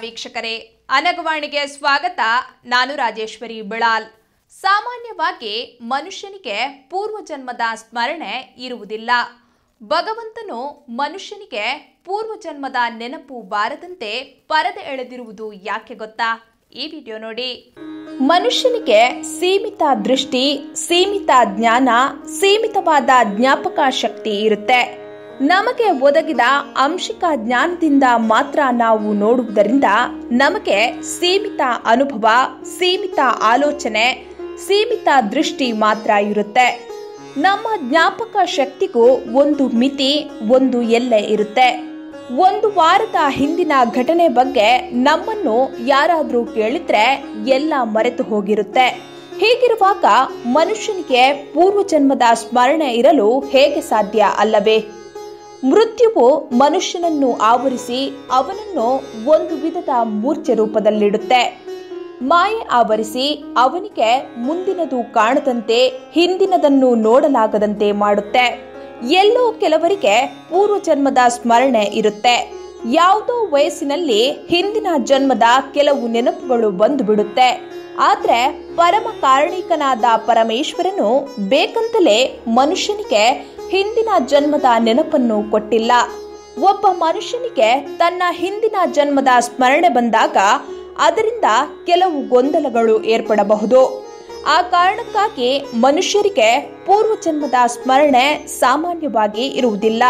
ವೀಕ್ಷಕರೇ. ಅನಗವಾಣಿಗೆ ಸ್ವಾಗತ. ನಾನು ರಾಜೇಶ್ವರಿ ಬಿಳಾಲ್. ಸಾಮಾನ್ಯವಾಗಿ ಮನುಷ್ಯನಿಗೆ ಪೂರ್ವಜನ್ಮದ ಸ್ಮರಣೆ ಇರುವುದಿಲ್ಲ. ಭಗವಂತನು ಮನುಷ್ಯನಿಗೆ ಪೂರ್ವಜನ್ಮದ ನೆನಪು ಬಾರದಂತೆ ಪರದೆ ಎಳೆದಿರುವುದು ಯಾಕೆ ಗೊತ್ತಾ? ಈ ವಿಡಿಯೋ ನೋಡಿ. ಮನುಷ್ಯನಿಗೆ ಸೀಮಿತ ದೃಷ್ಟಿ, ಸೀಮಿತ ಜ್ಞಾನ, ಸೀಮಿತವಾದ ಜ್ಞಾಪಕ ಶಕ್ತಿ ಇರುತ್ತೆ. ನಮಗೆ ಒದಗಿದ ಅಂಶಿಕ ಜ್ಞಾನದಿಂದ ಮಾತ್ರ ನಾವು ನೋಡುವುದರಿಂದ ನಮಗೆ ಸೀಮಿತ ಅನುಭವ, ಸೀಮಿತ ಆಲೋಚನೆ, ಸೀಮಿತ ದೃಷ್ಟಿ ಮಾತ್ರ ಇರುತ್ತೆ. ನಮ್ಮ ಜ್ಞಾಪಕ ಶಕ್ತಿಗೂ ಒಂದು ಮಿತಿ, ಒಂದು ಎಲ್ಲೆ ಇರುತ್ತೆ. ಒಂದು ವಾರದ ಹಿಂದಿನ ಘಟನೆ ಬಗ್ಗೆ ನಮ್ಮನ್ನು ಯಾರಾದರೂ ಕೇಳಿದ್ರೆ ಎಲ್ಲ ಮರೆತು ಹೋಗಿರುತ್ತೆ. ಹೀಗಿರುವಾಗ ಮನುಷ್ಯನಿಗೆ ಪೂರ್ವಜನ್ಮದ ಸ್ಮರಣೆ ಇರಲು ಹೇಗೆ ಸಾಧ್ಯ ಅಲ್ಲವೇ? ಮೃತ್ಯುವು ಮನುಷ್ಯನನ್ನು ಆವರಿಸಿ ಅವನನ್ನು ಒಂದು ವಿಧದ ಮೂರ್ಛೆ ರೂಪದಲ್ಲಿಡುತ್ತೆ. ಮಾಯೆ ಆವರಿಸಿ ಅವನಿಗೆ ಮುಂದಿನದು ಕಾಣದಂತೆ, ಹಿಂದಿನದನ್ನು ನೋಡಲಾಗದಂತೆ ಮಾಡುತ್ತೆ. ಎಲ್ಲೋ ಕೆಲವರಿಗೆ ಪೂರ್ವಜನ್ಮದ ಸ್ಮರಣೆ ಇರುತ್ತೆ. ಯಾವುದೋ ವಯಸ್ಸಿನಲ್ಲಿ ಹಿಂದಿನ ಜನ್ಮದ ಕೆಲವು ನೆನಪುಗಳು ಬಂದು ಬಿಡುತ್ತೆ ಆದ್ರೆ ಪರಮ ಕಾರಣಿಕನಾದ ಪರಮೇಶ್ವರನು ಬೇಕಂತಲೇ ಮನುಷ್ಯನಿಗೆ ಹಿಂದಿನ ಜನ್ಮದ ನೆನಪನ್ನು ಕೊಟ್ಟಿಲ್ಲ. ಒಬ್ಬ ಮನುಷ್ಯನಿಗೆ ತನ್ನ ಹಿಂದಿನ ಜನ್ಮದ ಸ್ಮರಣೆ ಬಂದಾಗ ಅದರಿಂದ ಕೆಲವು ಗೊಂದಲಗಳು ಏರ್ಪಡಬಹುದು. ಆ ಕಾರಣಕ್ಕಾಗಿ ಮನುಷ್ಯರಿಗೆ ಪೂರ್ವ ಜನ್ಮದ ಸ್ಮರಣೆ ಸಾಮಾನ್ಯವಾಗಿ ಇರುವುದಿಲ್ಲ.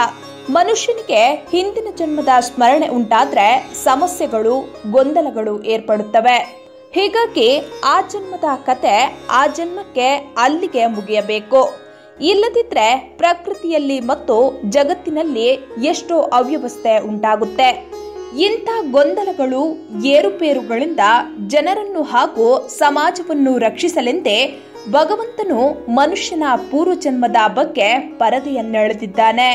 ಮನುಷ್ಯನಿಗೆ ಹಿಂದಿನ ಜನ್ಮದ ಸ್ಮರಣೆ ಉಂಟಾದ್ರೆ ಸಮಸ್ಯೆಗಳು, ಗೊಂದಲಗಳು ಏರ್ಪಡುತ್ತವೆ. ಹೀಗಾಗಿ ಆ ಜನ್ಮದ ಕತೆ ಆ ಜನ್ಮಕ್ಕೆ ಅಲ್ಲಿಗೆ ಮುಗಿಯಬೇಕು. ಇಲ್ಲದಿದ್ರೆ ಪ್ರಕೃತಿಯಲ್ಲಿ ಮತ್ತು ಜಗತ್ತಿನಲ್ಲಿ ಎಷ್ಟೋ ಅವ್ಯವಸ್ಥೆ ಉಂಟಾಗುತ್ತೆ. ಇಂಥ ಗೊಂದಲಗಳು ಏರುಪೇರುಗಳಿಂದ ಜನರನ್ನು ಹಾಗೂ ಸಮಾಜವನ್ನು ರಕ್ಷಿಸಲೆಂದೇ ಭಗವಂತನು ಮನುಷ್ಯನ ಪೂರ್ವಜನ್ಮದ ಬಗ್ಗೆ ಪರದೆಯನ್ನೆಳೆದಿದ್ದಾನೆ.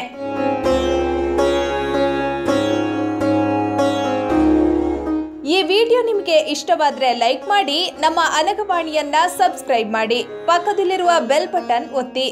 ಈ ವಿಡಿಯೋ ನಿಮಗೆ ಇಷ್ಟವಾದ್ರೆ ಲೈಕ್ ಮಾಡಿ, ನಮ್ಮ ಅನಗವಾಣಿಯನ್ನ ಸಬ್ಸ್ಕ್ರೈಬ್ ಮಾಡಿ, ಪಕ್ಕದಲ್ಲಿರುವ ಬೆಲ್ ಬಟನ್ ಒತ್ತಿ.